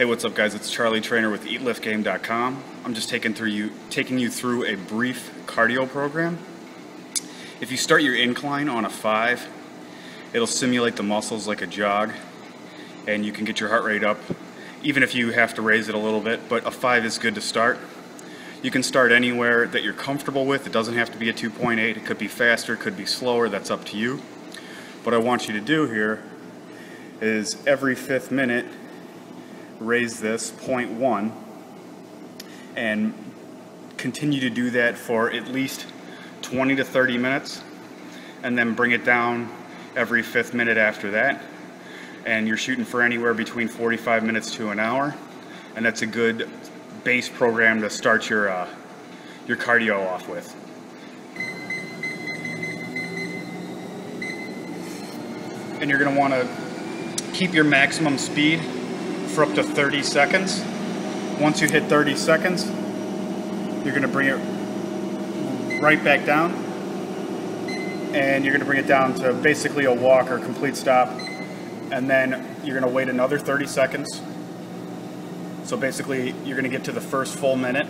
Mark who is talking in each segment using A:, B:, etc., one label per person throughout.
A: Hey, what's up, guys? It's Charlie Trainer with EatLiftGame.com. I'm just taking through you taking you through a brief cardio program. If you start your incline on a five, it'll simulate the muscles like a jog, and you can get your heart rate up, even if you have to raise it a little bit. But a five is good to start. You can start anywhere that you're comfortable with. It doesn't have to be a 2.8. It could be faster, it could be slower. That's up to you. What I want you to do here is every fifth minute raise this 0.1 and continue to do that for at least 20 to 30 minutes and then bring it down every fifth minute after that and you're shooting for anywhere between 45 minutes to an hour and that's a good base program to start your uh, your cardio off with. And you're going to want to keep your maximum speed for up to 30 seconds. Once you hit 30 seconds, you're going to bring it right back down. And you're going to bring it down to basically a walk or complete stop. And then you're going to wait another 30 seconds. So basically, you're going to get to the first full minute.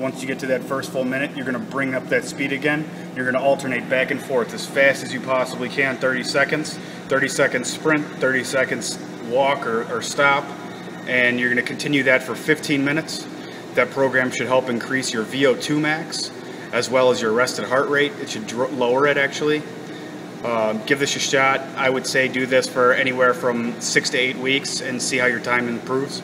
A: Once you get to that first full minute, you're going to bring up that speed again. You're going to alternate back and forth as fast as you possibly can 30 seconds, 30 seconds sprint, 30 seconds walk or, or stop, and you're going to continue that for 15 minutes. That program should help increase your VO2 max as well as your rested heart rate. It should lower it actually. Um, give this a shot. I would say do this for anywhere from six to eight weeks and see how your time improves.